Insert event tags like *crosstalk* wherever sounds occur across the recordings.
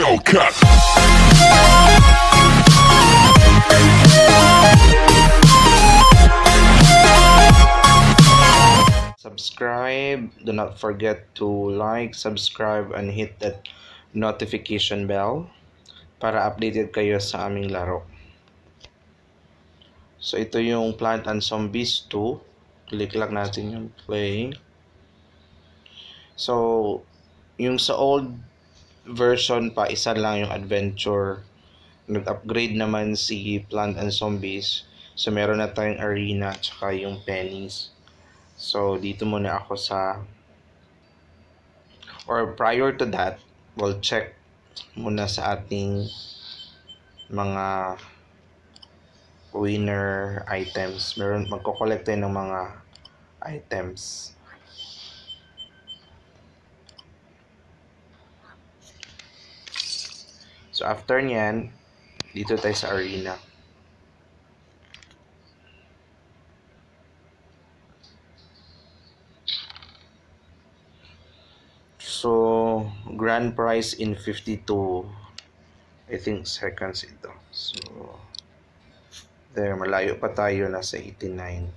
Hellcat. subscribe. Do not forget to like subscribe and hit that notification bell para updated kayo sa aming laro. So ito yung plant and zombies 2 click lang natin yung play. So yung sa old version pa isa lang yung adventure nag-upgrade naman si plant and zombies so meron na tayong arena tsaka yung pennies So, dito muna ako sa or prior to that, we'll check muna sa ating mga winner items. Meron magko-collect tayo ng mga items. So after niyan, dito tayo sa arena. So, grand prize in 52 I think seconds ito. So, there, malayo pa tayo nasa 89.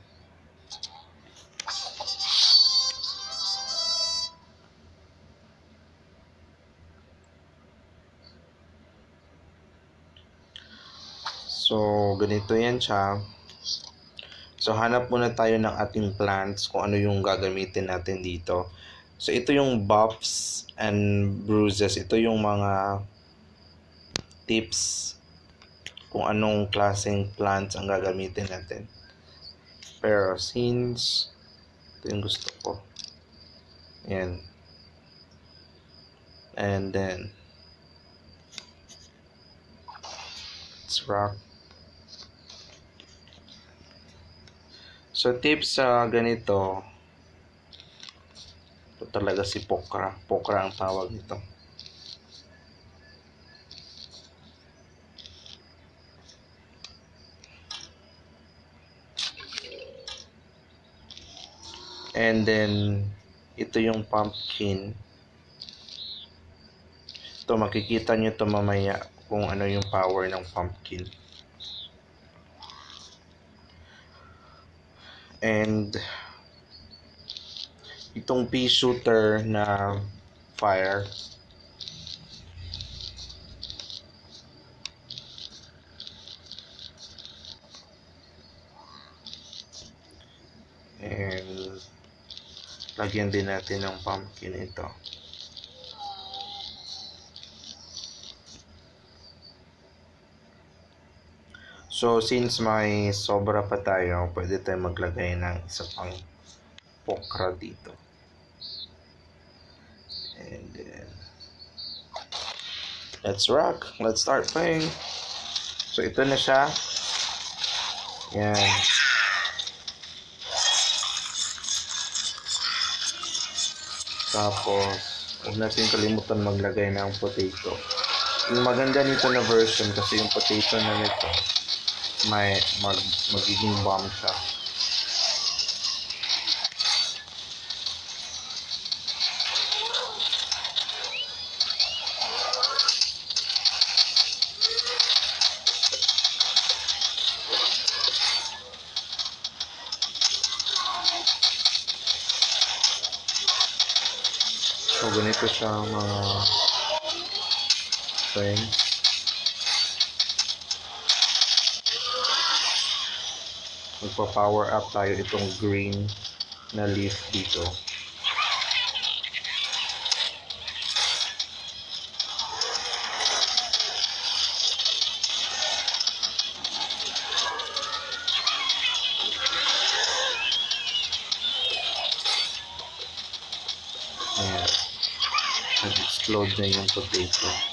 So, ganito yan siya. So, hanap muna tayo ng ating plants kung ano yung gagamitin natin dito. So, ito yung buffs and bruises. Ito yung mga tips kung anong klaseng plants ang gagamitin natin. Pero since ito yung gusto ko. Ayan. And then let's rock. So tips sa uh, ganito ito talaga si Pokra. Pokra ang tawag nito. And then, ito yung pumpkin. Ito, makikita nyo ito mamaya kung ano yung power ng pumpkin. And, itong pea shooter na fire. And lagyan din natin ng pumpkin ito so since may sobra pa tayo pwede tayo maglagay ng isa pang pokra dito. And then let's rock. Let's start playing. So ito na siya. Yan. Tapos huwag natin kalimutan maglagay ng potato. Yung maganda nito na version kasi yung potato na nito may mag, magiging bomb siya So, ganito siya mga friends. Magpa-power up tayo itong green na leaf dito. Ayan. Nag-explode na yung potato.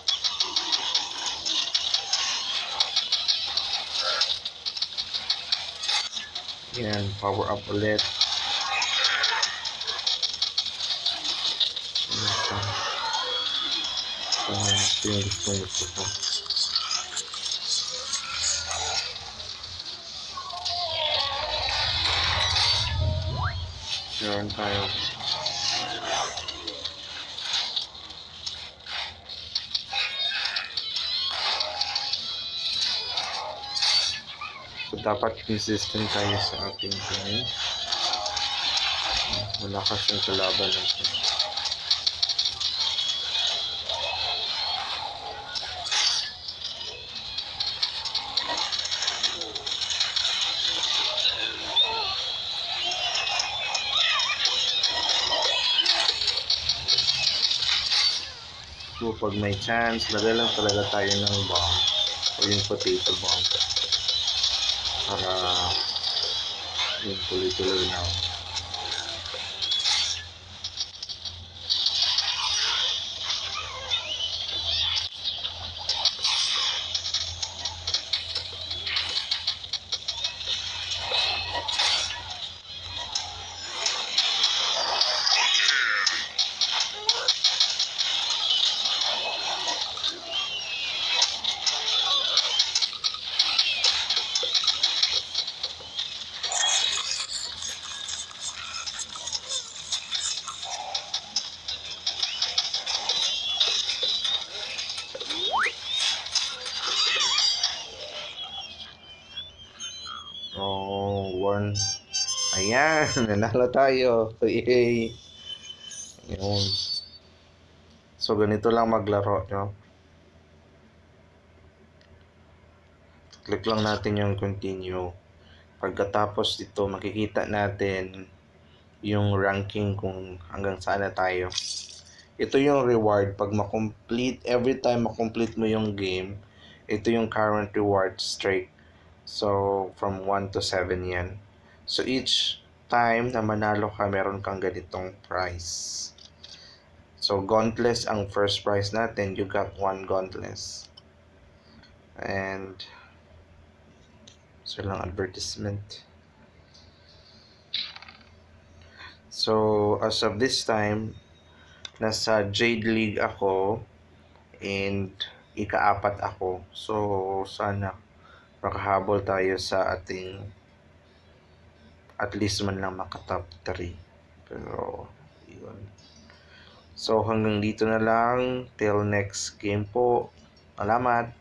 Ayan, power up ulit. Ayan pa. So, ito yung gusto gusto ko. Meron tayo. Dapat consistent tayo sa ating game. Wala kasing kalaban natin. So, pag may chance, lagay lang talaga tayo ng bomb o yung potato bomb para yung tuloy-tuloy na. Ayan, *laughs* nanalo tayo. Yay. Yun. So, ganito lang maglaro, no? Click lang natin yung continue. Pagkatapos dito, makikita natin yung ranking kung hanggang saan tayo. Ito yung reward. Pag makomplete, every time makomplete mo yung game, ito yung current reward streak. So, from 1 to 7 yan. So, each time na manalo ka, meron kang ganitong prize. So, gauntless ang first prize natin. You got one gauntless. And, so lang advertisement. So, as of this time, nasa Jade League ako and ikaapat ako. So, sana makahabol tayo sa ating at least man lang makatop 3 pero yun. So hanggang dito na lang. Till next game po. Salamat